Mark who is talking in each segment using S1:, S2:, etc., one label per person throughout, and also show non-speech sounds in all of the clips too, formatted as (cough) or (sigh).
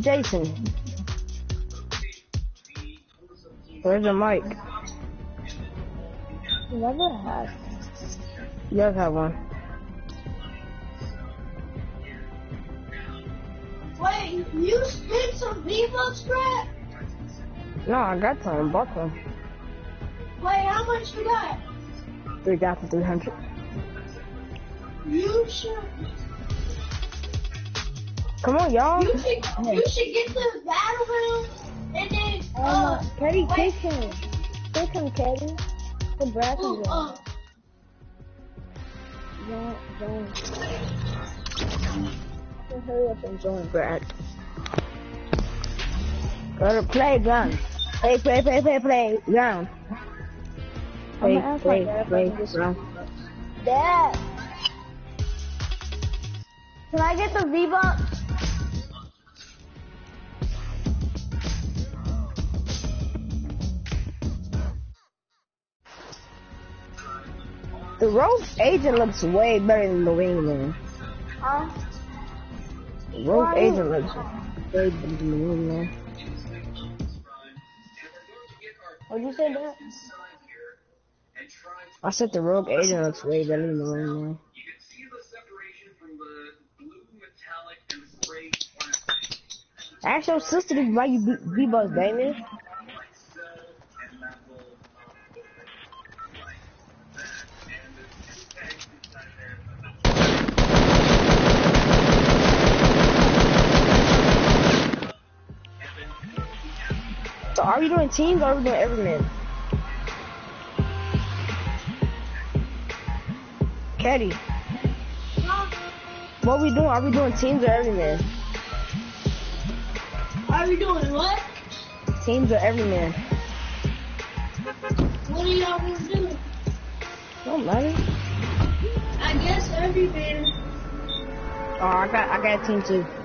S1: Jason. Where's the mic?
S2: Never had.
S1: You guys have one.
S3: Wait, you spent some V-Bucks?
S1: No, I got some. Bought some.
S3: Wait, how much you got?
S1: Three thousand three hundred.
S3: You should,
S1: Come on, y'all.
S3: you should, you should get the battle room and then,
S2: Oh,
S3: uh,
S2: Teddy,
S3: wait.
S2: kick him. Kick him, Teddy. The brass
S3: oh,
S2: is
S3: uh,
S2: Don't, don't. Hurry up and join.
S1: Brad. Go to playground. Play, play, play, play, play. Ground. Play,
S2: I'ma
S1: play,
S2: my dad
S1: play,
S2: can get
S1: ground.
S2: Dad! Can I get the V-Bucks?
S1: The rogue agent looks way better than the wingman.
S2: Huh?
S1: The rogue
S2: Why?
S1: agent looks way better than the wingman.
S2: What'd you say, Dad?
S1: I said the rogue agent looks way better than the wingman.
S4: You can see the separation from the blue metallic and gray plastic.
S1: Ask your sister to buy you B- V-Bucks, baby.
S4: So
S1: are we doing teams or are we doing everyman? Caddy, what we doing? Are we doing teams or everyman?
S3: are we doing what?
S1: Teams or everyman?
S3: What do y'all to do?
S1: Don't matter.
S3: I guess every man.
S1: Oh, I got I got a team too.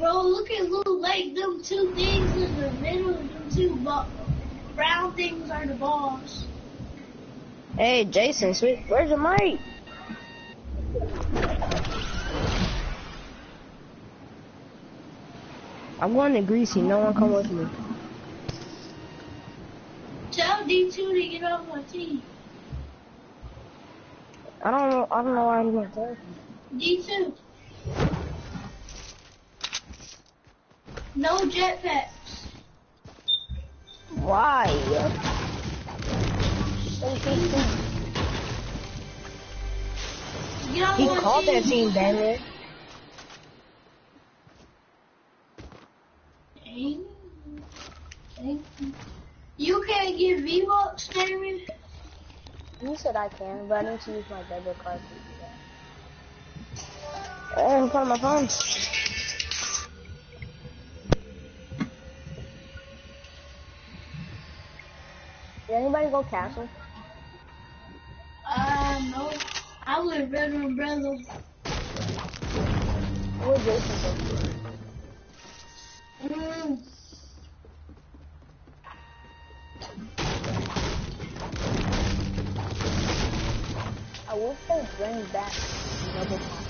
S3: Bro, look at little like them two things in the middle of them two brown things are the balls.
S1: Hey, Jason, sweet, where's your mic? I'm going to Greasy. No one come with me.
S3: Tell D2 to get off my team.
S1: I don't know. I don't know why I'm going to tell.
S3: D2. No jetpacks.
S1: Why? He called that team, damn it.
S3: You can't get V-Bucks, Damon?
S2: You said I can, but I need to use my debit card to do that.
S1: I'm calling my phone.
S2: Did anybody go castle?
S3: Uh, no. I would red umbrella.
S2: Where would Jason go?
S3: Mm.
S2: I wish they bring back double pump.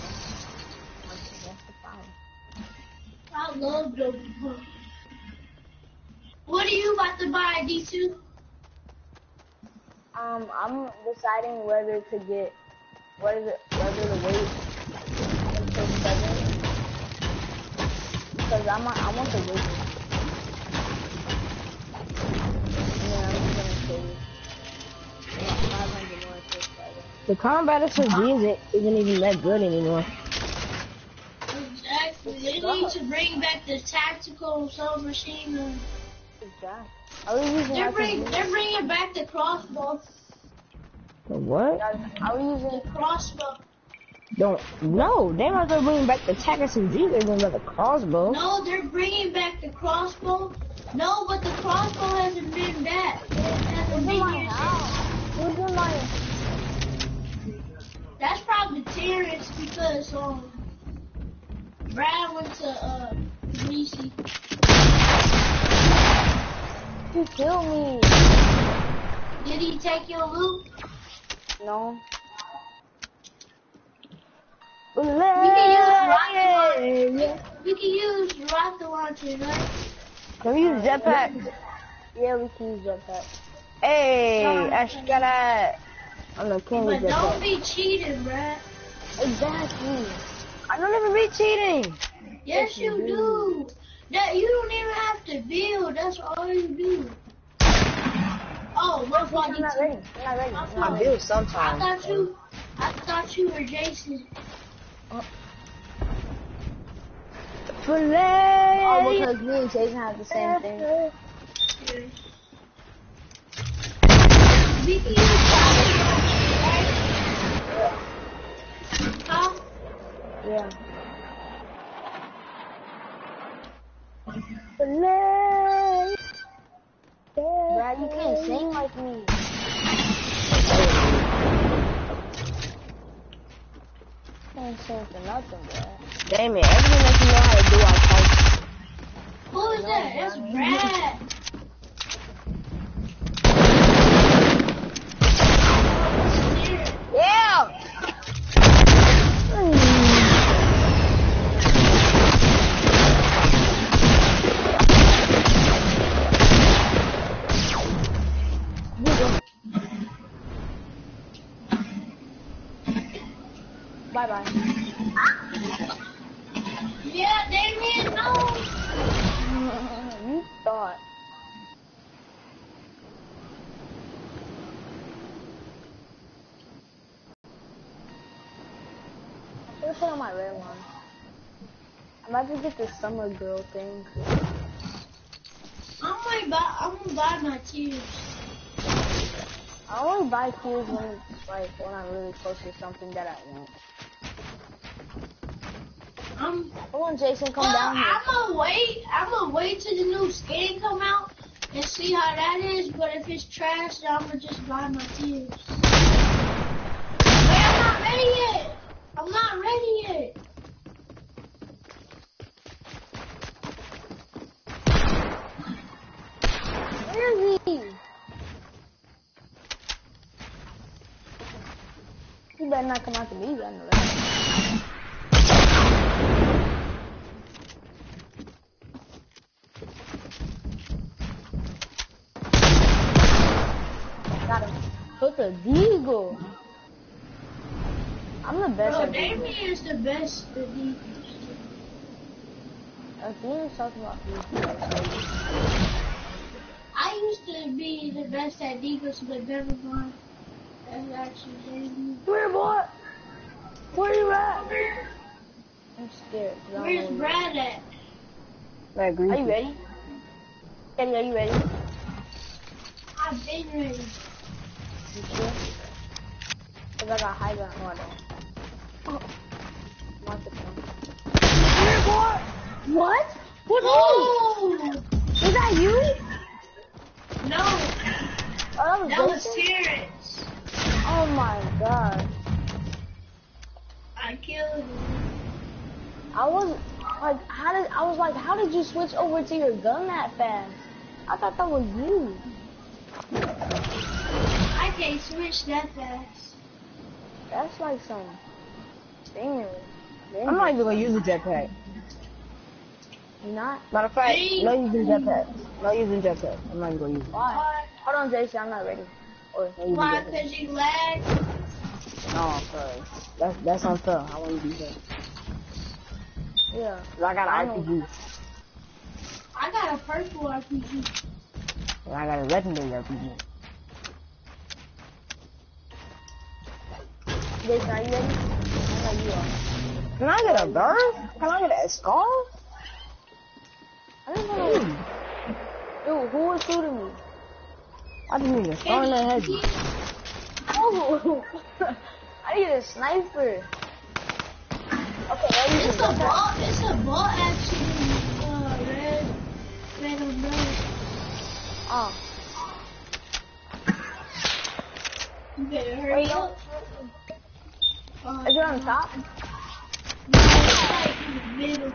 S2: That's the problem.
S3: I love double pump. What are you about to buy, D2?
S2: Um, I'm deciding whether to get whether whether to wait until seven because I'm I want the wait. Yeah, I'm just gonna save. Yeah, 500 more until seven.
S1: The combat SMG isn't, isn't even that good anymore.
S3: Exactly. They need to bring back the tactical submachine gun.
S2: Exactly. Are we using
S3: They're, bring,
S2: RPG?
S3: they're bringing back the crossbow.
S1: The what?
S2: Are we using?
S3: The crossbow.
S1: Don't. No, they might as well bring back the TAC SMG. They're bringing back the crossbow.
S3: No, they're bringing back the crossbow. No, but the crossbow hasn't been back. It hasn't
S2: Who's in
S3: been
S2: my
S3: here since-
S2: house? Who's in my?
S3: That's probably Terrence because um Brad went to uh Greasy.
S2: He killed me.
S3: Did he take your loot?
S2: No.
S1: Play.
S3: We can use rocket launcher, right?
S1: Can we use jetpack?
S2: Yeah, we can use jetpack.
S1: Hey, Ash got that.
S2: I know, can use
S3: But don't be cheating, bruh.
S2: Exactly.
S1: I don't ever be cheating.
S3: Yes, you do. That you don't even have to build. That's all you do. Oh, my fault.
S2: I'm not ready. I'm not ready.
S3: My
S1: I
S3: fault.
S1: build
S3: I
S1: sometimes.
S3: thought you. I thought you were Jason.
S1: Play.
S2: Oh, because me and Jason have the same thing.
S3: We can use rocket launcher, right? Huh?
S2: Yeah.
S1: Play.
S2: Brad, you can't sing like me. Can't sing for nothing, Brad.
S1: Damn it, everything that you know how to do, I type.
S3: Who is that? That's Brad.
S1: Yeah.
S2: Bye bye.
S3: Yeah, Damien, no. (laughs)
S2: you thought. I should put on my red one. I'm about to get the summer girl thing.
S3: I'm gonna buy. I'm gonna buy my tiers.
S2: I only buy cubes when like when I'm really close to something that I want.
S3: I'm.
S2: Come on, Jason, come
S3: Well,
S2: down here.
S3: I'm gonna wait. I'm gonna wait till the new skin come out and see how that is. But if it's trash, then I'm gonna just buy my tiers. Wait, I'm not ready yet. I'm not ready yet.
S2: Where is he? You better not come out to me, then. Got him. Put the deagle. I'm the best
S3: Bro. Damien is the best defense.
S2: Uh, if talking about
S3: I used to be the best at defense, but never mind. That's actually Damien.
S1: Where, boy? Where you at?
S2: I'm scared.
S3: Where's
S2: know
S3: Brad at?
S1: I agree.
S2: Are you ready? Eddie, are you ready?
S3: I've been ready.
S2: You sure? Cause I got high ground. No, I don't. Oh. Want the phone.
S1: Where, boy?
S2: What? What?
S3: Oh!
S2: Is that you?
S3: No,
S2: Oh, that was
S3: that was
S2: Jason?
S3: Terrence.
S2: Oh my god.
S3: I killed you.
S2: I was like, how did I was like, how did you switch over to your gun that fast? I thought that was you.
S3: I can't switch that fast.
S2: That's like some damn.
S1: I'm not even gonna use a jetpack.
S2: You not?
S1: Matter of fact,
S3: Hey.
S1: no using jetpack. No using jetpack. I'm not even gonna use it.
S2: Why?
S3: Why?
S2: Hold on, Jason. I'm not ready. Or
S3: Why? Because you lag?
S1: No, sorry. That's that's unfair. I want to do that.
S2: yeah.
S1: 'Cause I got
S2: I
S1: an
S2: know.
S1: RPG.
S3: I got a purple RPG.
S1: And I got a legendary RPG.
S2: Jason, are you ready? I know you are.
S1: Can I get a bird? Can I get a scarf?
S2: I don't know. Dude, who was shooting me?
S1: I just need a star in the head.
S2: Oh, I need a sniper. Okay, now you
S3: It's a ball. It's a ball actually. Uh, red, red and blue.
S2: Oh,
S3: You better hurry up. Uh,
S2: is it on top?
S3: no, it's like in the middle.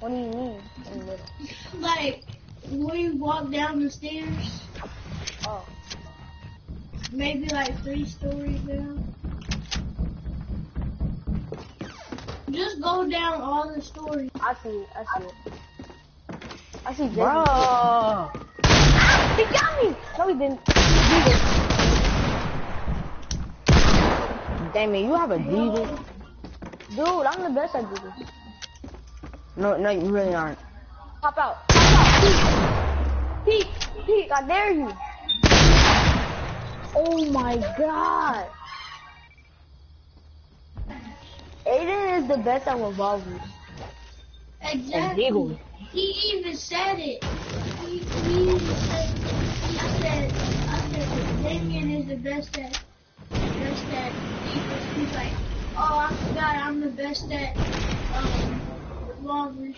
S2: What do you mean? In the middle.
S3: Like when you walk down the stairs,
S2: Oh,
S3: maybe like three stories down. Just go down all the stories.
S2: I see it. I see it. I see Jason.
S1: Bro.
S2: He got me. No, he didn't. He did.
S1: Damien, you have a Jesus.
S2: Dude, I'm the best at this.
S1: No, no, you really aren't.
S2: Pop out. Peek. Peek. Peek. I dare you. Oh my god. Aiden is the best at revolvers.
S3: Exactly. He even said it. He, he even said, he said, I said, Damien is the best at, best at defense. He's like, oh, I forgot I'm the best at, um, revolvers.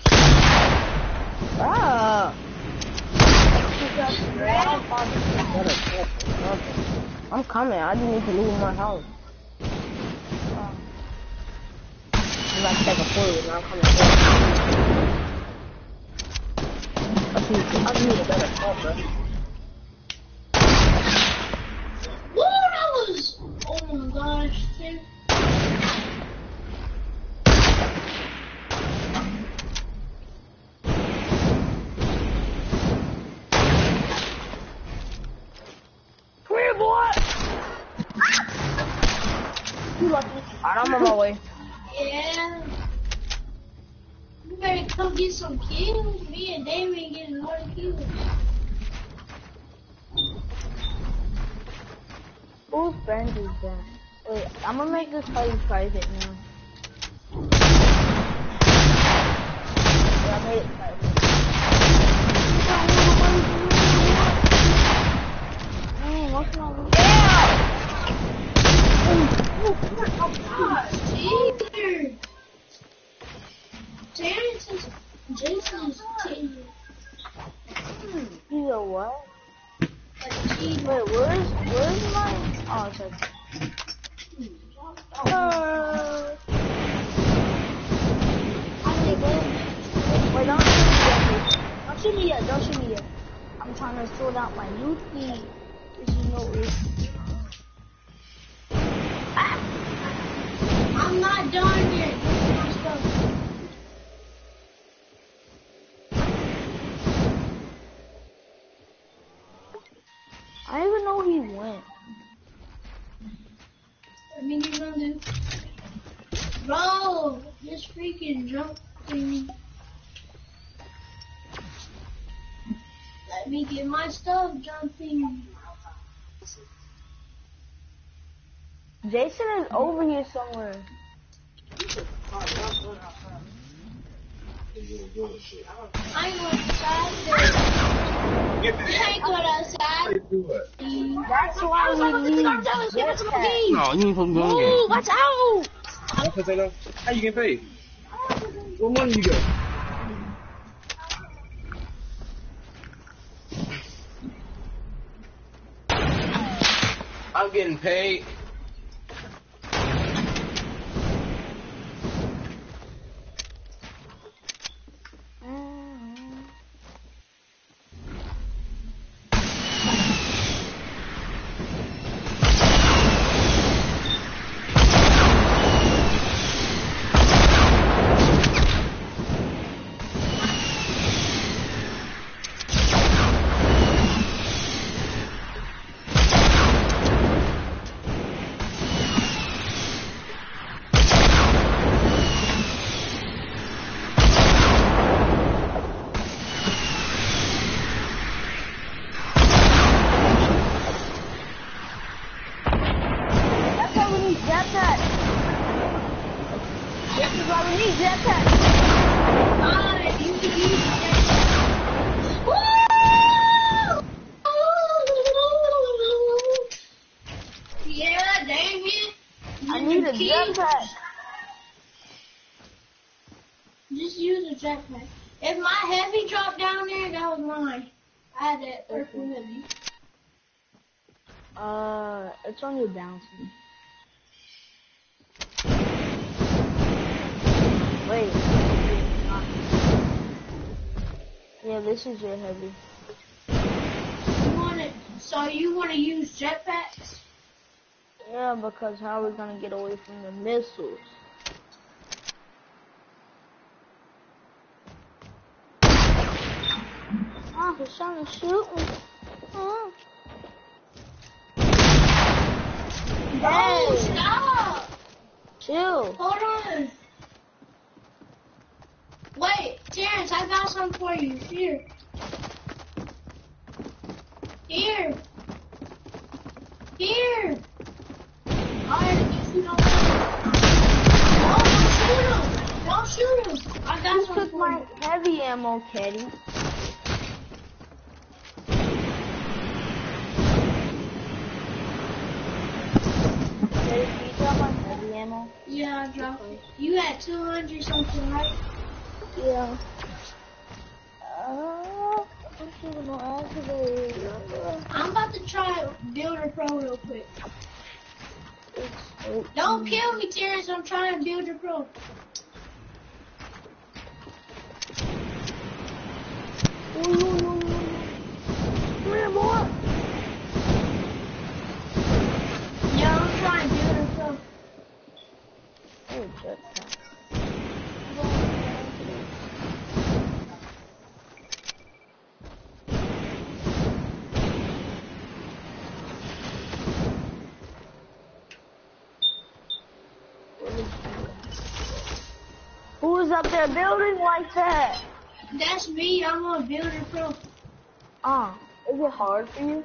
S1: Ah. I'm coming. I just need to leave my house. I'm about to take a and I'm coming back. I need a better car, bro.
S3: Whoa, that was, oh my gosh, Tim.
S2: Come here, boy. You lucky.
S1: Alright, I'm on my way.
S3: Yeah. You better come some. Me and getting more kills.
S2: Friend is that? Wait, I'm gonna make this fight private now.
S3: Freaking jump thingy. Let me get my stuff jumping.
S2: Jason is over here somewhere.
S3: I ain't going outside.
S4: Get
S3: I ain't going outside.
S2: That's why we need jetpack.
S1: No, you ain't supposed to go in.
S2: Ooh, watch out!
S4: What's that, Taylor? How you get paid? What more you got?
S5: I'm getting paid.
S2: It's on your bouncing. Wait. Yeah, this is your heavy.
S3: You wanna, so you want to use jetpacks?
S2: Yeah, because how are we going to get away from the missiles? Ah, he's trying to shoot me. Ah.
S3: No, stop!
S2: Chill.
S3: Hold on. Wait, Terrence, I got something for you. Here. Here. Here. Oh, don't shoot him. Don't shoot him. I got something for
S2: my
S3: you.
S2: heavy ammo, Caddy. Caddy, can you drop my heavy ammo?
S3: You had 200 something, right?
S2: Yeah. Uh, I'm shooting no.
S3: I'm about to try Builder Pro real quick. Don't kill me, Terrence. I'm trying to build Builder Pro.
S2: Come here, boy.
S3: Yeah, I'm trying Builder Pro.
S2: Oh, jetpack. Who is up there building like that?
S3: That's me. I'm on Builder Pro.
S2: Ah, is it hard for you?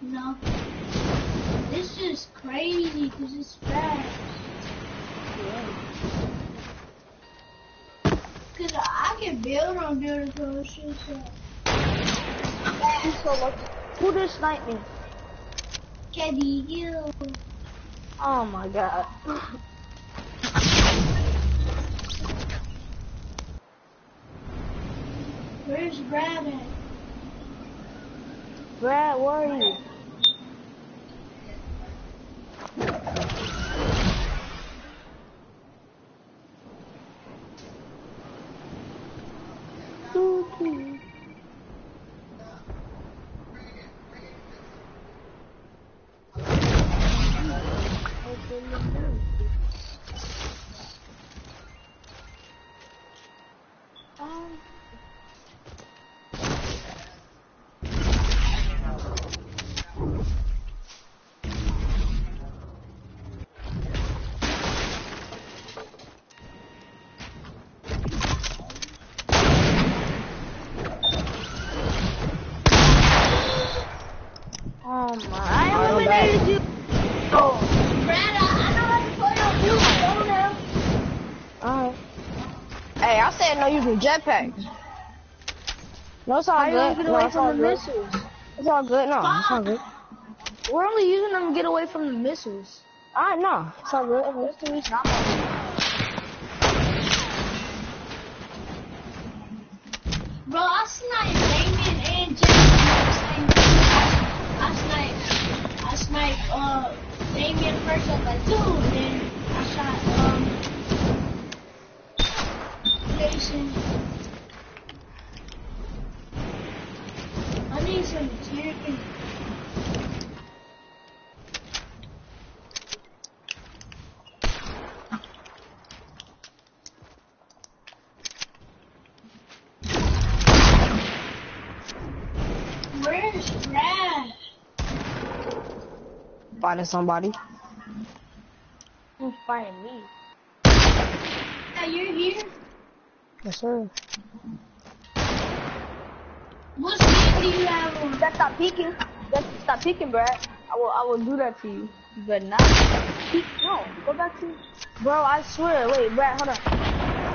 S3: No. This is crazy because it's fast. Because I can build on Builder Pro. It's just, uh,
S2: so lucky. Who just sniped me?
S3: Caddy Gill.
S2: Oh my god. (laughs)
S3: Where's Brad at?
S2: Brad, where are you? Dookie. Um, Oh my! I
S1: Oh,
S2: eliminated you. Oh.
S3: Brad, I, I know how to play on Builder Pro now.
S1: Alright. Hey, I said no using jetpacks. No, it's all
S2: How
S1: good.
S2: get
S1: No,
S2: away
S1: it's all
S2: from the
S1: good.
S2: missiles?
S1: It's all good. No, it's all good.
S2: We're only using them to get away from the missiles.
S1: Alright, no, it's all good.
S2: That's the reason I'm
S3: Bro, I sniped Damien and Jason at the same time. I sniped, I sniped, uh, Damien first up like two, and then I shot, um, Jason. I need some material. Where's Brad?
S1: Finding somebody.
S2: Who's finding me?
S3: Are you here?
S1: Yes, sir.
S3: What skin do you have on?
S2: Just stop peeking. Just stop peeking, Brad. I will. I will do that to you. But not peek. No, go back to. Bro, I swear. Wait, Brad, hold on.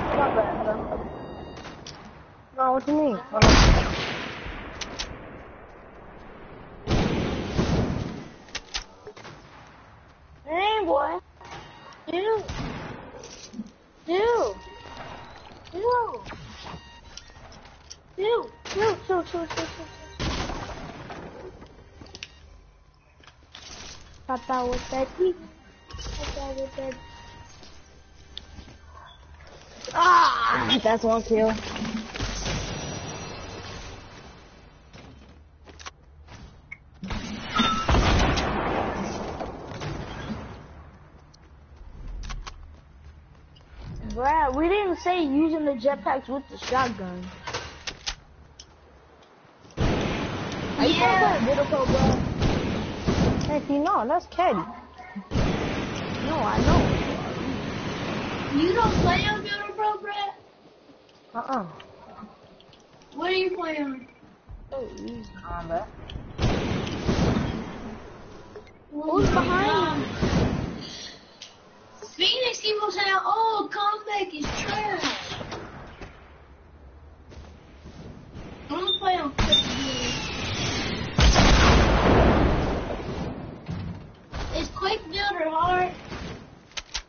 S2: Hold on, Brad. Hold on.
S1: No, what do you mean? Hold on.
S2: Hey, boy. Dude. Dude. Dude. Dude. Dude. Chill, chill, chill, chill, chill. Papa with that peek. Papa with that.
S1: Ah, that's one kill.
S2: Brad, we didn't say using the jetpacks with the shotgun.
S3: Yeah.
S1: Beautiful, bro. Heck, you know, that's Caddy. No, I know.
S3: You don't play on Builder Pro, Brett?
S1: Uh-uh.
S3: What are you playing on?
S1: So easy, combat.
S3: Who's behind you? Phoenix people saying, oh, comeback is trash. I'm gonna play on Quick Builder. Quick hard?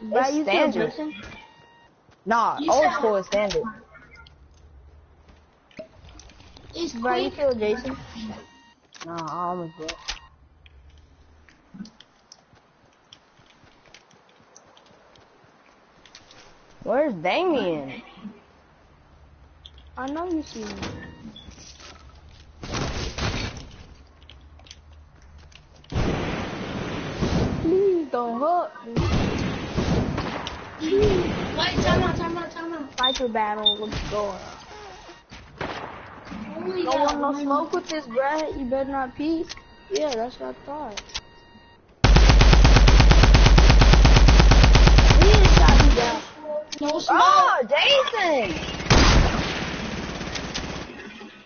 S2: It's
S1: you
S2: standard.
S1: Jason? Nah,
S3: You
S1: old school is standard.
S3: Is
S1: Right, you
S3: Quick
S1: kill Jason? Nah, I almost did. Where's Damien?
S2: I know you see me. Don't hurt me.
S3: Wait, time out, time out, time out.
S2: Sniper battle, what's going on?
S3: Only
S2: Don't want no smoke with this, bruh. You better not peek. Yeah, that's what I thought. He just shot me down.
S3: No smoke.
S1: Oh, Jason!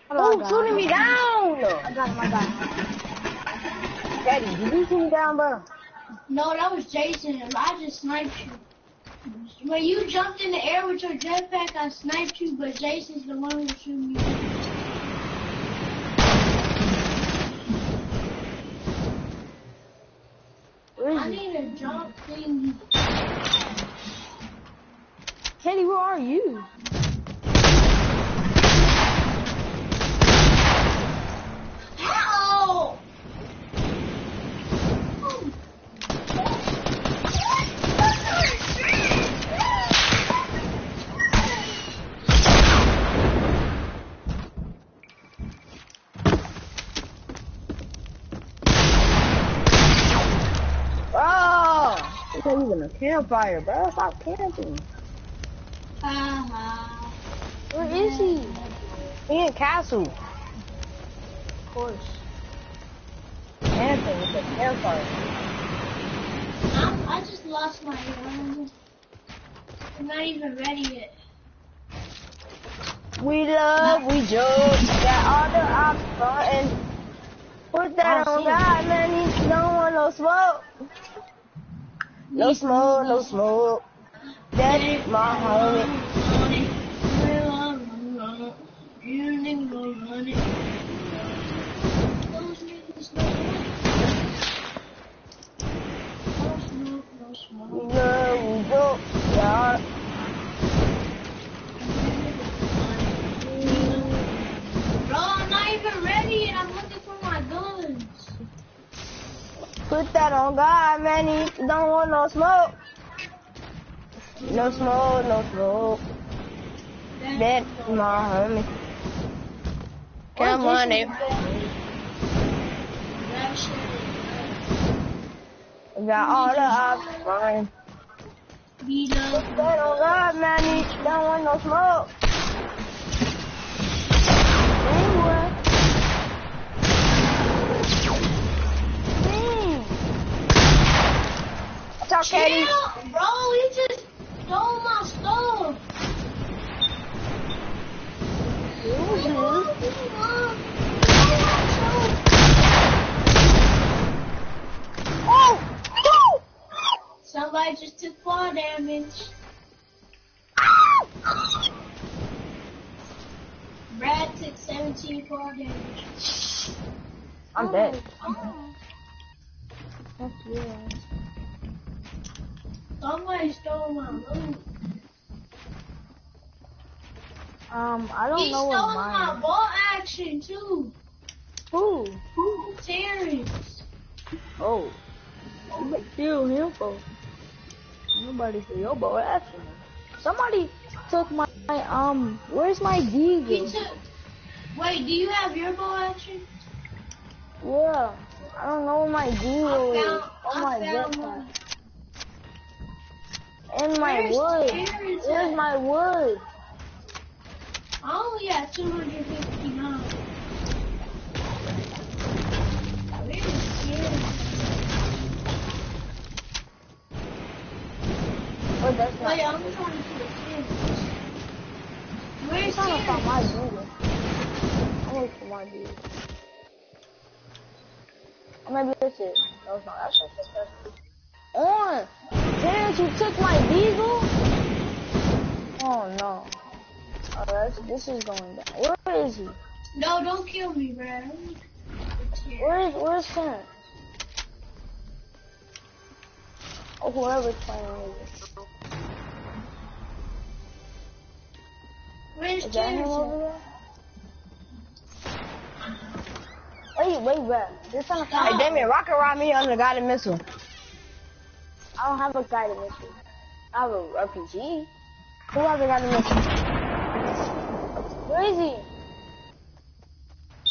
S2: On,
S1: Oh, shooting me down!
S2: I got him, I got him.
S1: Daddy, did you shoot me down, bro?
S3: No, that was Jason. I just sniped you. When you jumped in the air with your jetpack, I sniped you, but Jason's the one who you.
S2: Where is
S3: I need a jump thing.
S2: Kenny, where are you?
S3: Ow!
S1: Oh! It's not even a campfire, bro. Stop camping.
S3: Uh-huh.
S2: Where is he?
S1: He in castle.
S2: Of course.
S1: Camping with a campfire.
S3: I'm, I just lost my gun. I'm not even ready yet.
S1: We love, we joke, got all the ops frontin'. Put that
S2: I
S1: on God, man, he don't want no smoke. No smoke, no smoke. That is my homie.
S3: You niggas gonna run it. Those niggas don't run it. No smoke, no
S1: We
S3: smoke.
S1: love, we joke, got
S3: Bro, I'm not even ready yet. I'm looking for my guns.
S1: Put that on God, man, he don't want no smoke. No smoke, no smoke. That my homie. Come on.
S3: That
S1: got all the frontin'. Put that on God, man, he don't want no smoke. Watch out, Caddy.
S3: Chill, bro. He just stole my stuff.
S1: Oh! Oh!
S3: Somebody just took fall damage. Brad took 17 fall damage.
S1: I'm dead. Oh, oh.
S2: That's weird.
S3: Somebody stole my loot.
S2: Um, I don't
S3: He
S2: know
S3: stole my bolt action too.
S2: Who? Who?
S3: Terrence.
S2: Oh. You better kill him for. Nobody say your boy action. Somebody took my, my um. Where's my
S3: He
S2: deagle?
S3: took. Wait, do you have your bolt action?
S2: Yeah. I don't know my deagle
S3: I
S2: is.
S3: found,
S2: Oh my
S3: I found
S2: jetpack. And my
S3: Where's
S2: wood. Where's my wood?
S3: Oh yeah, 259. Oh, that's not. Wait, I'm going to the kids. Where's
S2: I'm gonna find my dude. I'm looking for my dude. Maybe this is. No, it's not. That's just on! Terrence, you took my diesel? Oh no. Oh, that's, this is going down. Where is he?
S3: No, don't kill me, bro.
S2: Where is, where's Terrence? Oh, whoever's playing music.
S3: Where's
S2: Is
S3: Terrence?
S2: over there? Wait, wait, bro. You're trying to
S1: Hey, Damien, rocket around me under the guided missile.
S2: I don't have a guided mission. I have a RPG.
S1: Who has a guided mission?
S2: Where is he?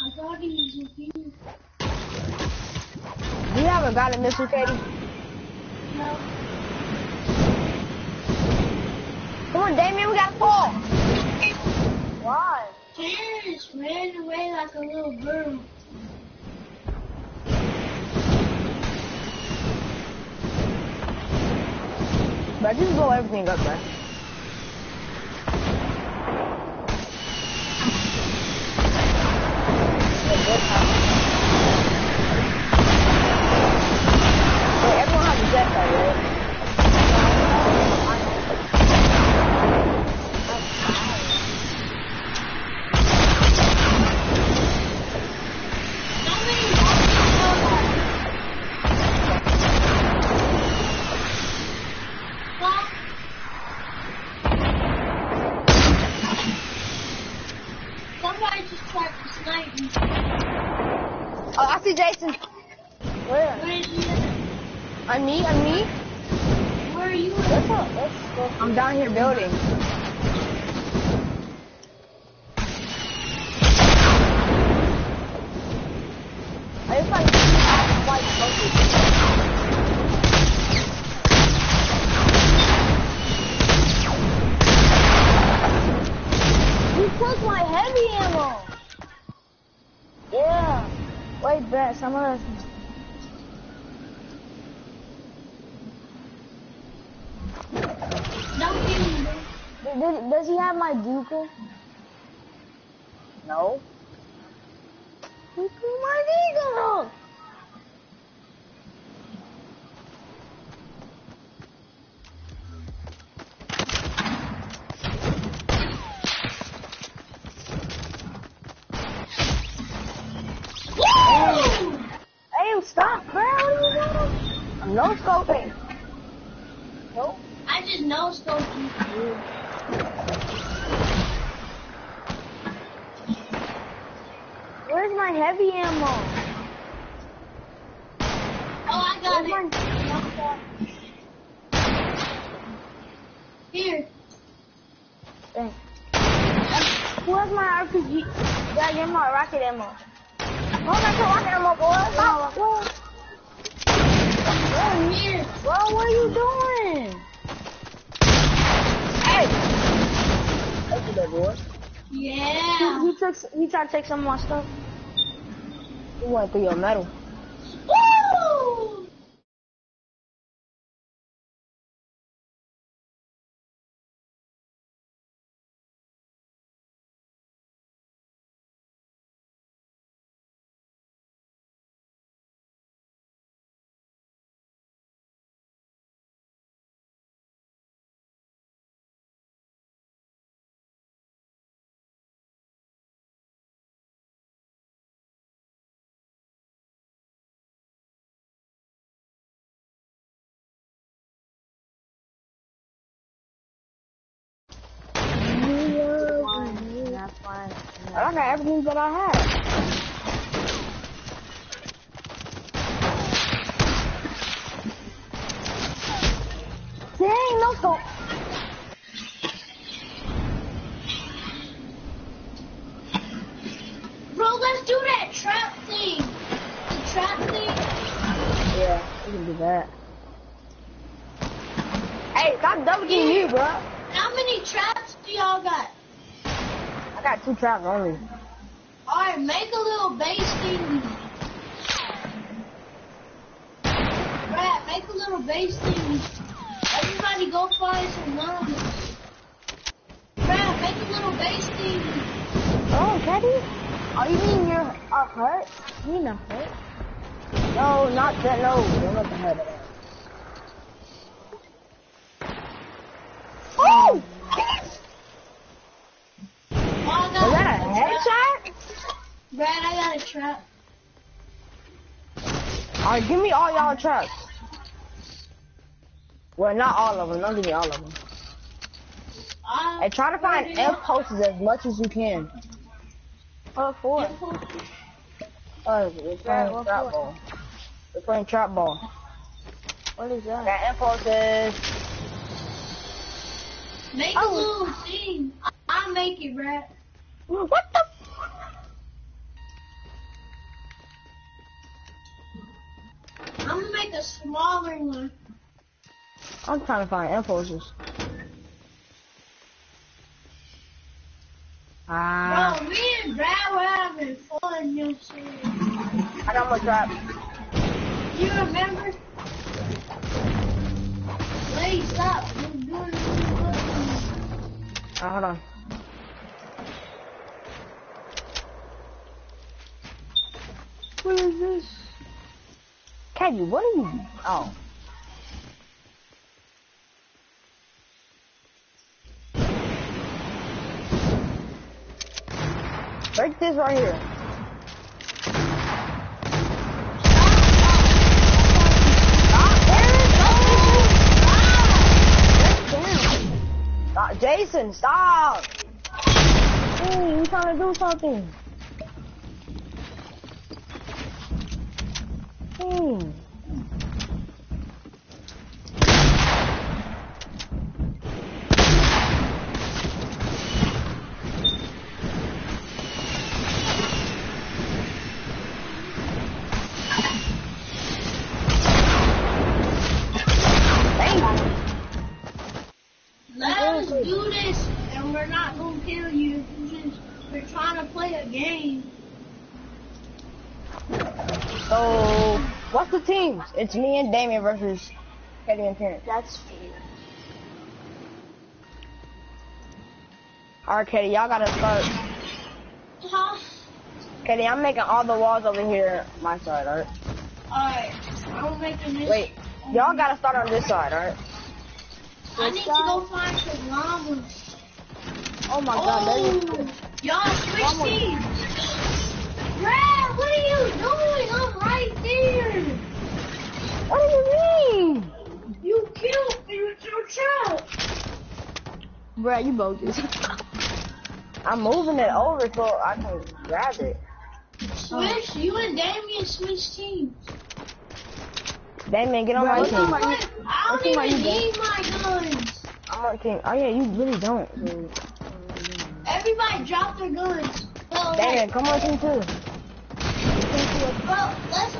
S3: I thought he was with you.
S1: Do you have a guided missile, Katie?
S3: No.
S1: Come on, Damien, we gotta fall.
S2: Why?
S3: Terrence ran away like a little bird.
S1: Bro, just blow everything up, bro. Wait, everyone has a jetpack, right?
S3: Nobody wants to know that. Well, Somebody just tried to snipe me.
S1: Oh, I see Jason.
S2: Where?
S3: Where is he
S1: me, on me.
S3: Where are you
S2: Let's
S3: at?
S2: go. Let's go.
S1: I'm down here building.
S2: I just like I like monkey. You took my heavy ammo. Yeah. Wait, bet some of us.
S3: Don't kill me, bro.
S2: Does, does he Duke? No. Took my Deagle.
S3: Woo!
S2: Hey, stop, bro. What are you doing?
S1: I'm no scoping.
S2: Nope.
S3: I just no scoped you.
S2: Where's my heavy ammo?
S3: Oh, I got
S2: Where's
S3: it. Here.
S2: Thanks. Who has my RPG? Gotta get my rocket ammo.
S1: Hold on to rocket ammo, boy. Stop.
S2: Whoa,
S3: Oh, here.
S2: bro, what are you doing?
S1: Hey. Thank you, boy.
S3: Yeah.
S2: He, he to take some of my stuff.
S1: You went through your metal. I got everything that I had.
S2: Dang, no scope.
S3: Bro, let's do that trap thing. The trap thing.
S1: Yeah, we can do that. Hey, stop double teaming you, bro.
S3: How many traps do y'all got?
S1: I got two traps only.
S3: Alright, make a little base thing. Brad, make a little base thing. Everybody go find some llamas. Brad, make a little base team.
S2: Oh, Caddy? Oh, you mean you're uh, hurt? You mean a hurt?
S1: No, not that. No, don't let the head of that. Oh!
S3: Oh, I
S1: Was
S3: got
S1: that a headshot?
S3: Brad, I got a trap.
S1: Alright, give me all y'all traps. Well, not all of them. Don't give me all of them.
S3: Uh,
S1: And try to find F posts as much as you can.
S2: What for?
S1: Oh, we're playing
S2: what
S1: trap ball. We're playing trap ball.
S2: What is that?
S1: That info says,
S3: Make
S1: Oh.
S3: a little thing. I'll make it, Brad.
S1: what the?
S3: I'm gonna make a smaller one.
S1: I'm trying to find infos. Ah,
S3: Bro, me and Brad were having fun, you know I'm saying?
S1: I got my trap.
S3: You remember? Wait, stop. You're doing it.
S1: Ah, hold on. What is this? Caddy, what are you? Oh. Break this right here. Stop, Aaron, stop. Stop, Jason, stop! Hey, you trying to do something? Hmm. Thank you.
S3: Let us do this, and we're not gonna kill you. We're just we're trying to play a game.
S1: So, what's teams? It's me and Damien versus Teddy and Terrence.
S2: That's fair.
S1: Alright, Katie, y'all gotta start.
S3: Huh?
S1: Katie, I'm making all the walls over here my side, alright?
S3: Alright, I'm making this.
S1: Wait, y'all gotta start on this side, alright?
S3: I need to go find some llamas.
S2: Oh my god, that is
S3: Oh, y'all switch teams. Brad, what are you doing? I'm right there.
S1: What do you mean?
S3: You killed me with your trap.
S2: Brad, you bogus. (laughs)
S1: I'm moving it over so I can grab it.
S3: Switch, you and Damien switch teams.
S1: Damien, get on
S2: Bro,
S1: my team.
S2: on my-
S3: What? I don't
S2: on my
S3: even
S2: email?
S3: need my guns.
S1: I'm on team. Oh yeah, you really don't.
S3: Everybody drop their guns. Well,
S1: Damien, come on team two.
S3: Well, let's.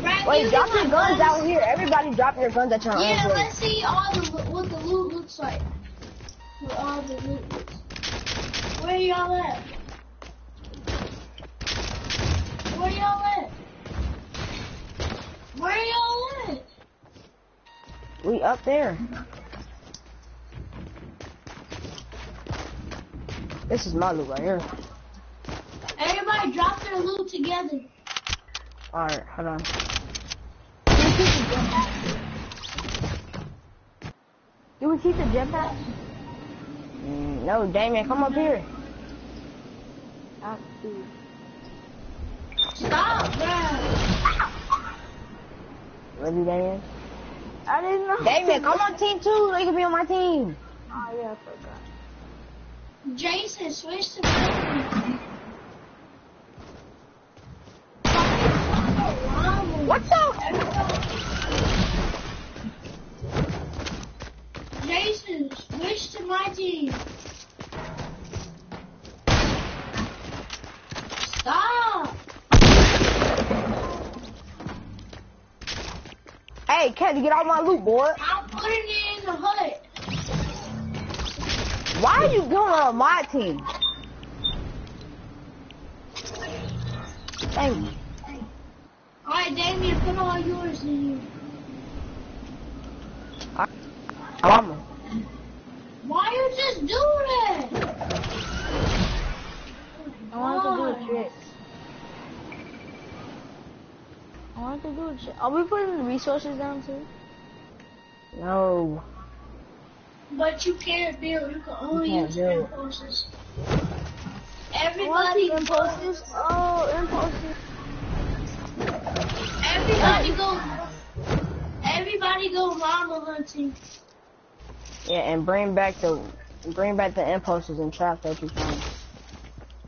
S3: Brad,
S1: Wait,
S3: you
S1: drop your
S3: my
S1: guns out here. Everybody drop your guns at your
S3: Yeah,
S1: own place.
S3: let's see all the what the loot looks like. What all the loot looks. Where y'all at? Where y'all at? Where y'all at?
S1: We up there. This is my loot right here.
S3: Everybody drop their loot together.
S1: Alright, hold on.
S2: You would keep the jetpack?
S1: No, Damien, come up here.
S2: Ah, dude.
S3: Stop, Brad.
S1: Ready, Damien?
S2: I didn't know.
S1: Damien, come on team two so you can be on my team.
S2: Oh yeah, I forgot.
S3: Jason, switch to me.
S1: What's up?
S3: Jason, switch to my team. Stop.
S1: Hey, Kenny, get out my loot, boy.
S3: I'm putting it in the hut.
S1: Why are you going on my team? Thank you.
S3: Alright, Damien, put all yours in here.
S1: Llama.
S3: Why you just do that?
S2: I wanted to do
S3: Why?
S2: a trick. I wanted to do a trick. Are we putting the resources down too?
S1: No.
S3: But you can't build. You can only
S1: can't
S3: use
S1: build.
S3: impulses.
S2: I want
S3: Everybody
S2: the impulses. Oh, impulses.
S3: Everybody go. Everybody go llama hunting.
S1: Yeah, and bring back the bring back the impulses and traps that you found.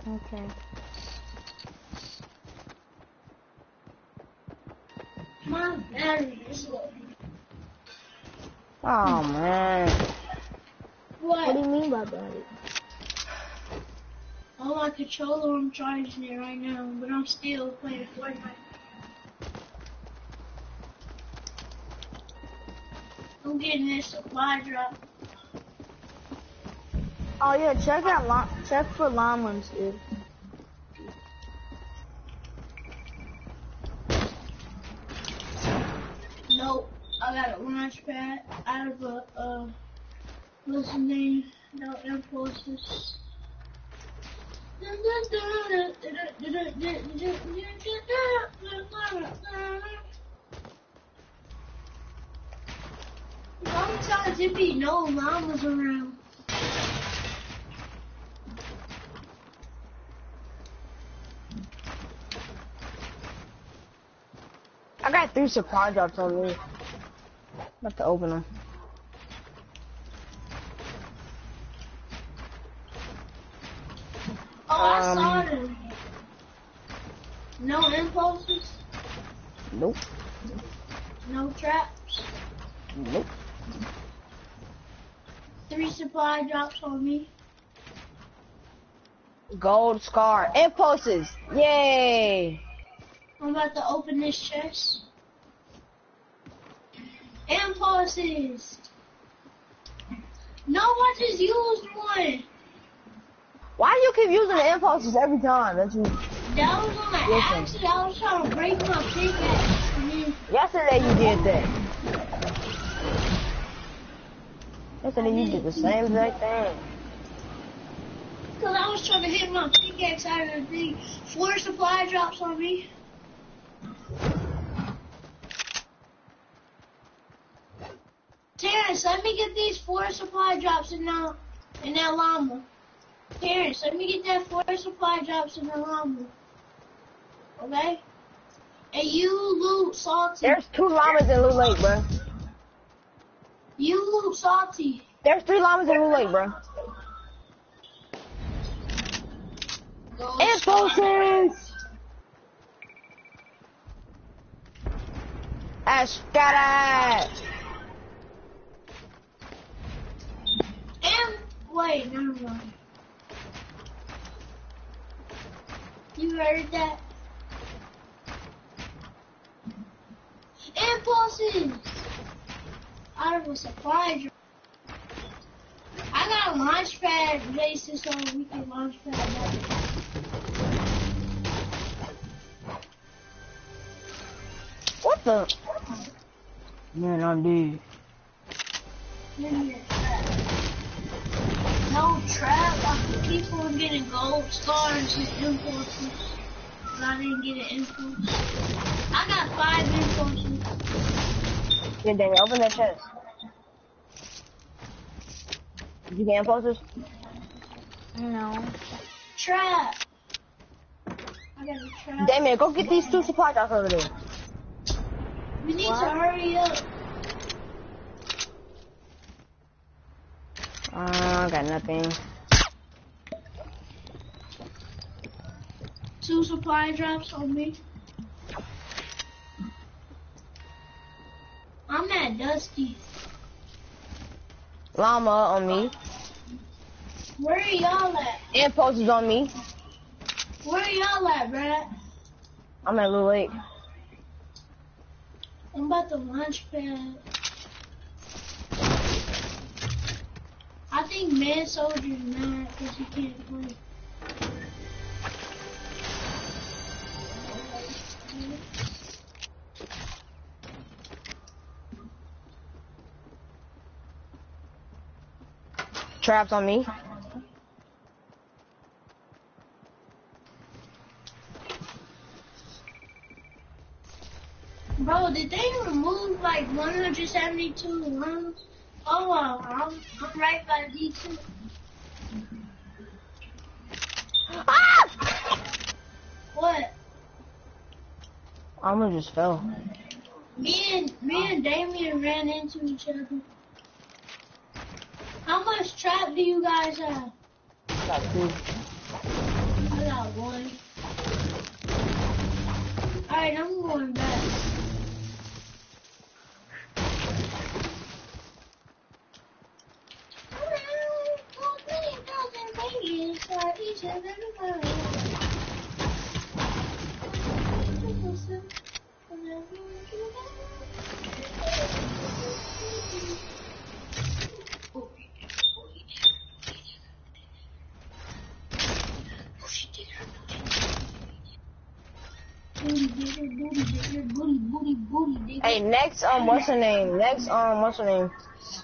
S2: Okay.
S3: My battery is low.
S1: Oh man.
S2: What do you mean by that?
S3: Oh, my controller, I'm charging it right now, but I'm still playing Fortnite. I'm getting this supply drop.
S2: Oh yeah, check out llama. Check for llamas, dude.
S3: Nope, I got a launch pad out of a, uh, name? No impulses. Sometimes it be no llamas around.
S1: I got three supply drops on me. About to open them.
S3: Oh, I saw
S1: Um,
S3: them. No impulses,
S1: Nope.
S3: no traps,
S1: Nope.
S3: three supply drops on me.
S1: Gold scar. Impulses. Yay.
S3: I'm about to open this chest. Impulses. No one just used one.
S1: Why do you keep using the impulses every time? That's you
S3: That was on
S1: Listen.
S3: accident. I was trying to break my pickaxe.
S1: Yesterday you did that. Yesterday you did the same exact thing.
S3: Cause I was trying to hit my pickaxe out of the thing. Four supply drops on me. Terrence, let me get these four supply drops in that in that llama. Terrence, let me get that four supply drops in the llama. Okay? And you loot salty.
S1: There's two llamas in Loot Lake, bro.
S3: You loot salty.
S1: There's three llamas in Loot Lake, bro. Impulses. Ash, got it.
S3: And wait, never mind. You heard that? Impulses! Out of a supply drop. I got a launch pad basis so we can launch pad that.
S1: What the? Man, I'm dead.
S3: No trap. I keep on getting gold stars and impulses. But I didn't get an impulse. I got five impulses.
S1: Yeah, Daniel, open that chest. Did you get impulses?
S2: No.
S3: Trap. I got a trap.
S1: Damien, go get these two supply drops over there.
S3: We need
S2: What?
S3: to hurry up.
S1: Uh, I got nothing.
S3: Two supply drops on me. I'm at Dusty.
S1: Llama on me.
S3: Where are y'all at?
S1: Impulses on me.
S3: Where are y'all at, Brad?
S1: I'm at Loot Lake.
S3: I'm about to launch pad. Think Man Soldier's mad because he can't play.
S1: traps on me.
S3: Bro, did they remove like 172 rooms? Oh, well, I'm, I'm right by D2.
S1: Ah!
S3: What?
S1: Almost just fell.
S3: Me and me and Damien ran into each other. How much trap do you guys have?
S1: I Got two.
S3: I got one. Alright, I'm going back.
S1: Hey, next um, what's her name? Next um, what's her name?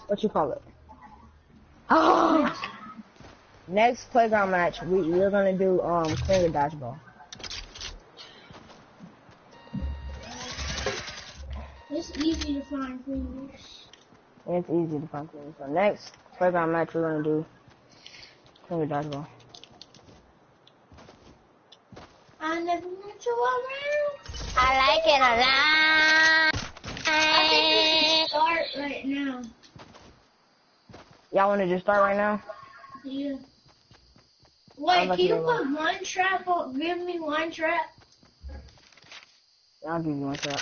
S1: What you call it? (gasps) next playground match, we we're gonna do um, clinger dodgeball.
S3: It's easy to find
S1: clingers. It's easy to find things. So next playground match, we're gonna do clinger dodgeball.
S3: I never met you around.
S1: I like it a lot.
S3: I think we should start right now.
S1: Y'all wanna just start right now?
S3: Yeah. Wait, can you put one trap on? Give me one trap.
S1: I'll give you one trap.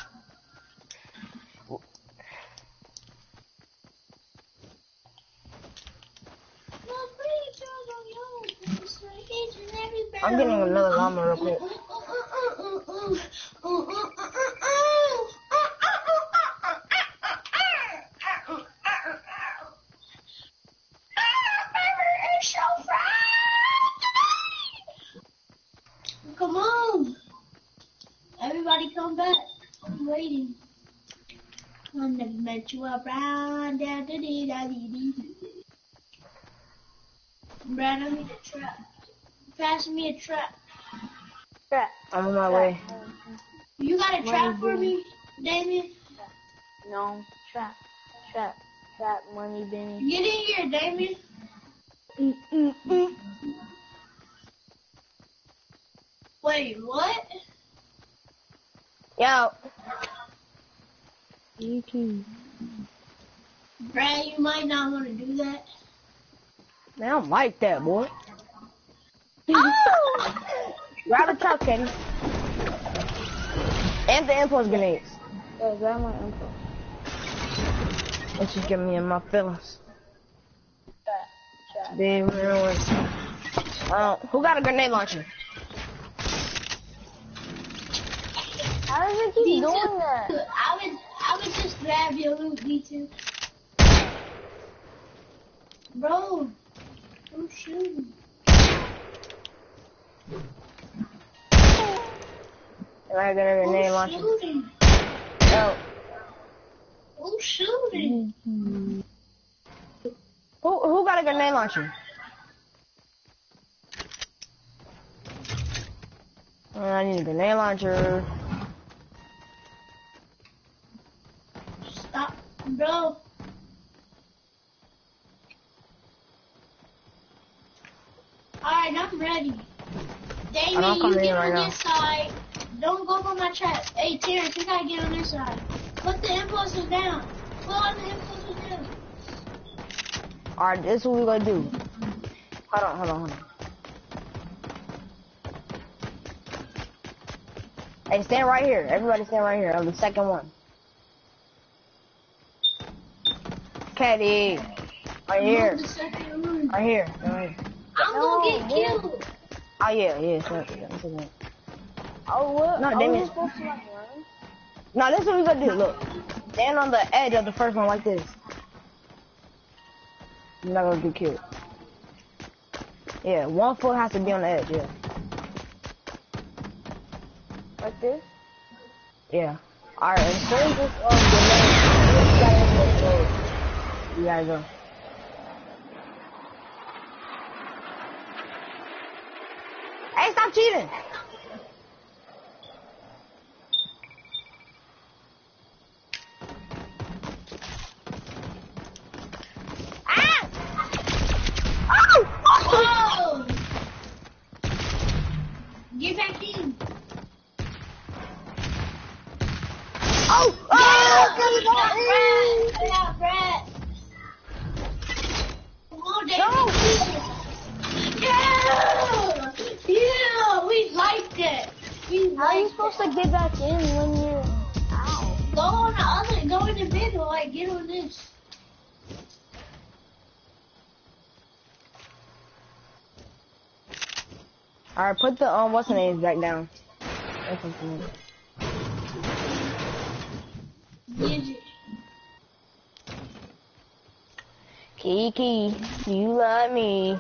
S1: I'm getting another llama real quick.
S3: Never met you around. Da, da, dee, da, dee, dee. Brad, I need a trap. Pass me a trap.
S2: Trap.
S1: I'm on my way.
S3: You got a trap for me, Damien?
S2: No, trap, trap, trap, money, Benny.
S3: Get in here, Damien.
S2: Mm, mm, mm.
S3: Wait, what?
S1: Yo,
S2: You too.
S3: Brad, you might not want to do that.
S1: man, I don't like that, boy.
S3: Oh! (laughs)
S1: Grab a truck, Kenny. And the impulse grenades.
S2: Yeah, grab my info.
S1: It's just getting me in my feelings.
S2: Damn, trap.
S1: Being ruined. Uh, who got a grenade launcher?
S2: How does it keep
S3: D2.
S2: doing that?
S3: I would, I would just grab your loot, D2. Bro, I'm shooting.
S1: Am I got a grenade
S3: I'm
S1: launcher?
S3: shooting.
S1: Yo,
S3: I'm shooting.
S1: who who got a grenade launcher? Uh, I need a grenade launcher.
S3: Stop, bro. Alright, I'm ready. Damien, you get
S1: right
S3: on
S1: now.
S3: this side. Don't go by my trap. Hey, Terrence, you gotta get on this side. Put the impulses down. Put all the impulses down.
S1: Alright, this is what we're gonna do. Hold on, hold on, hold on. Hey, stand right here. Everybody stand right here. I'm the second one. Caddy. Right here.
S3: Move the second room.
S1: Right here. Right here.
S3: I'm gonna get killed.
S1: Oh yeah, yeah. So, so, so, so.
S2: Oh, what?
S1: No,
S2: Are
S1: damn it. No, this is what we gonna do. Look, stand on the edge of the first one like this. You're not gonna get killed. Yeah, one foot has to be on the edge. Yeah,
S2: Like this?
S1: yeah. All right, as soon as this um grenade, you gotta go. You gotta go. Stop cheating. Ah! Oh!
S3: Oh! Get back in.
S1: Oh! Oh!
S3: Get out, Brad. Come on, David. Yeah! Yeah! We liked it. We
S2: How are you supposed to get back in when you're out?
S3: Go on the other, go in the middle, like, get on this.
S1: Alright, put the um what's the names back down. That's what's name. Kiki, you love me.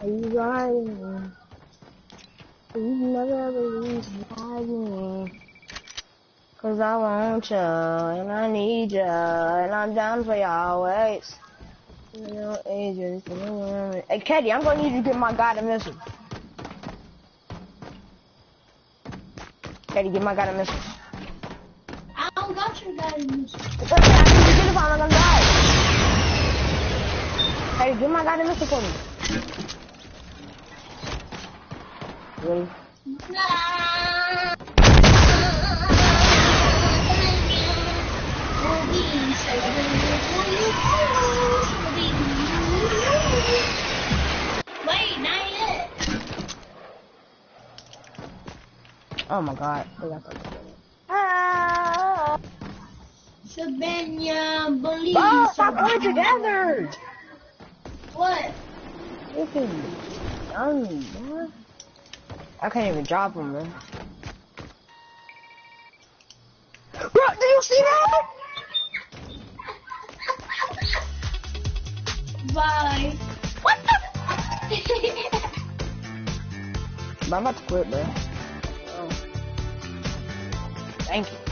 S1: Are you riding? You never leave me. Cause I want you, and I need you, and I'm down for you always. You know, agents, Hey, Katie, I'm gonna need you to get my guided missile. Katie, get my guided missile.
S3: I don't got your guy in this.
S1: It's okay, I need to get it I'm gonna die. Katie, get my guided missile for me. Really?
S3: Wait, not yet.
S1: Oh my god. They got something. Ah!
S3: Believe.
S1: Oh, stop going together!
S3: What?
S1: This is. I can't even drop him, man. Bro, do you see that?
S3: Bye.
S1: What the? (laughs) I'm about to quit, bro. Oh. Thank you.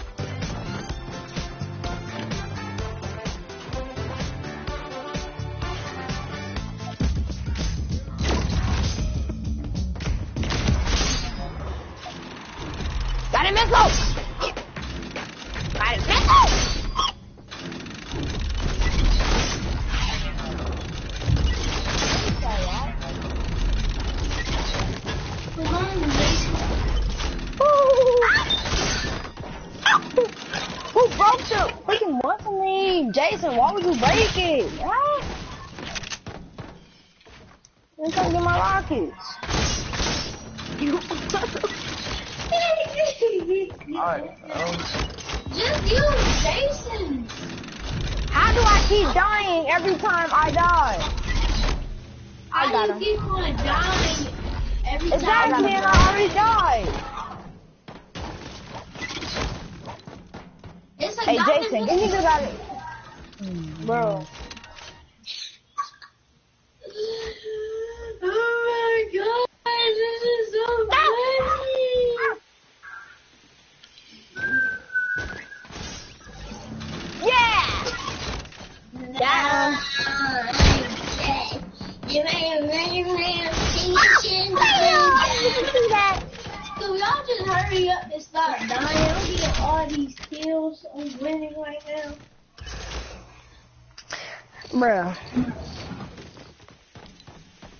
S1: Bro.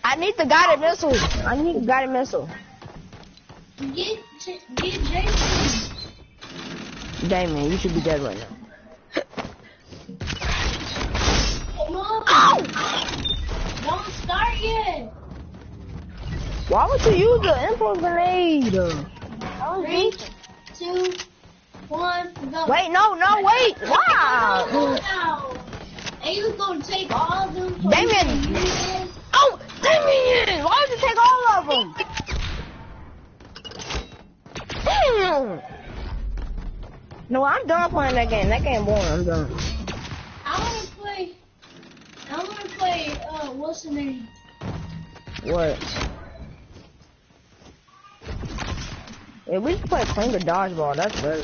S1: I need the guided missile. I need the guided missile.
S3: Get get Jason.
S1: Damien, you should be dead right now.
S3: Come on. (coughs)
S1: Ow!
S3: Don't start yet.
S1: Why would you use the info grenade?
S3: Three, two, one, go.
S1: Wait, no, no, wait. Wow.
S3: You gonna take all of them?
S1: Damien.
S3: can?
S1: Oh, Damien! Why would you take all of them? Damn! No, I'm done playing that game. That game boring. I'm done.
S3: I wanna play. I wanna play. Uh, what's the name?
S1: What? Yeah, we should play Clinger Dodgeball. That's better.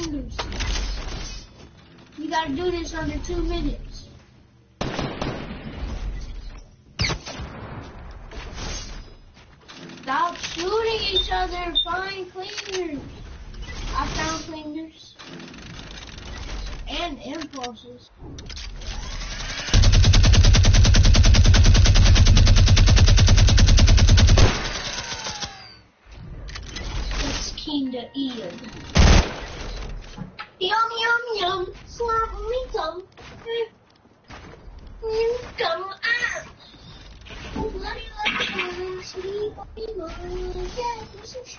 S3: clingers. You gotta do this under two minutes. Stop shooting each other and find clingers. I found clingers. And impulses. It's kinda ill. Yum yum yum, slap me some. You come out. Bloody like sweet baby boy, yeah, this is.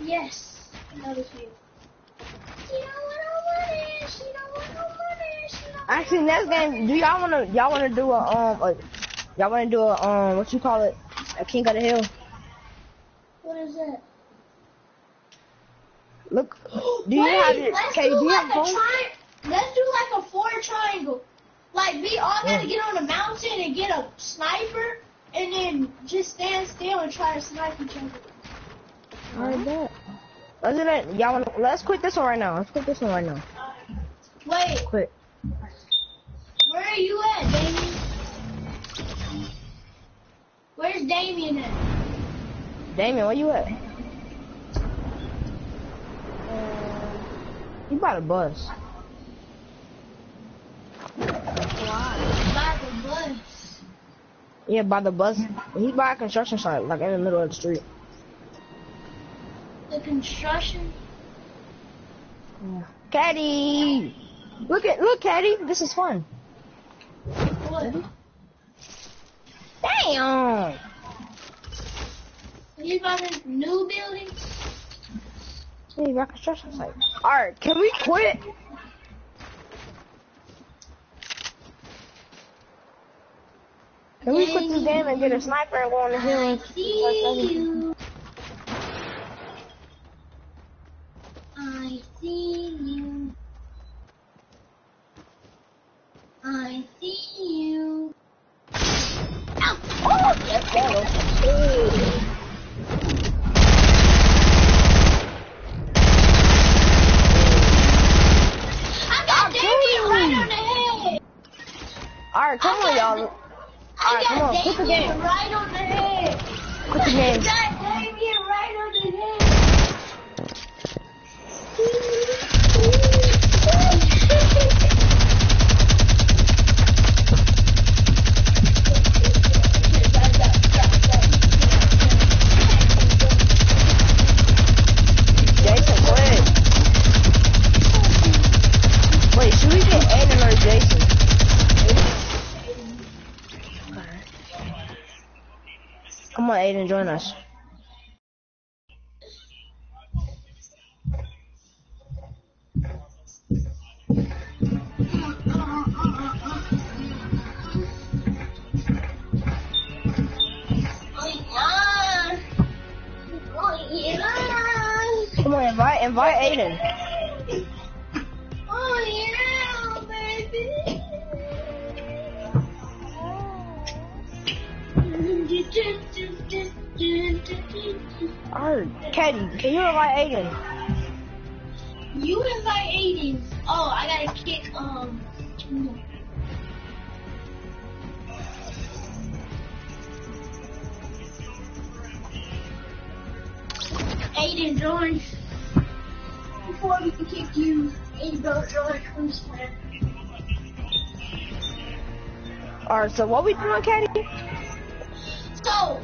S3: Yes, that was you. She don't want no money. She don't want no money. She don't
S1: Actually, next game, do y'all wanna y'all wanna do a um a, y'all wanna do a um what you call it a King of the Hill?
S3: What is that?
S1: Look, do you have it?
S3: let's
S1: Okay,
S3: do
S1: do
S3: like a tri- Let's do like a four triangle. Like we all gotta mm. get on a mountain and get a sniper, and then just stand still and try to snipe each other.
S1: Alright, bet. Let's do that. Y'all wanna? Let's quit this one right now. Let's quit this one right now.
S3: Wait,
S1: Quit.
S3: where are you at, Damien? Where's Damien at?
S1: Damien, where you at? Uh, you bought a bus.
S3: By the bus.
S1: Yeah, by the bus. He by a construction site, like in the middle of the street.
S3: The construction.
S1: Caddy! Look at, look, Caddy. This is fun.
S3: What?
S1: Damn!
S3: You by the new building?
S1: Hey, by construction site. Alright, can we quit? Can we quit this game and get a sniper and go on the hill?
S3: I
S1: and-
S3: see you. I see you. I see you. Ow!
S1: Oh, yes, oh, that was-
S3: I got Damien right on the head.
S1: Alright, come on, y'all.
S3: I
S1: The
S3: Damien
S1: game.
S3: right on the head. I
S1: Aiden, join us.
S3: Yeah. Yeah.
S1: Come on, invite, invite Aiden. Alright, Katie, can you invite Aiden?
S3: You invite Aiden. Oh, I gotta kick, um. Aiden, join. Before we can kick you, Aiden, don't join. That?
S1: Alright, so what we doing, Katie?
S3: So,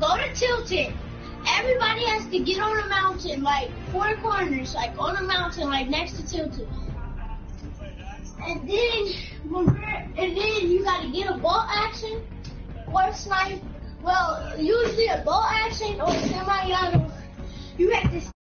S3: go to Tilted. Everybody has to get on a mountain, like four corners, like on a mountain, like next to Tilted. And then, and then you gotta get a bolt action or snipe. Well, usually a bolt action or semi-auto. You have to